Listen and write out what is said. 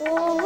哦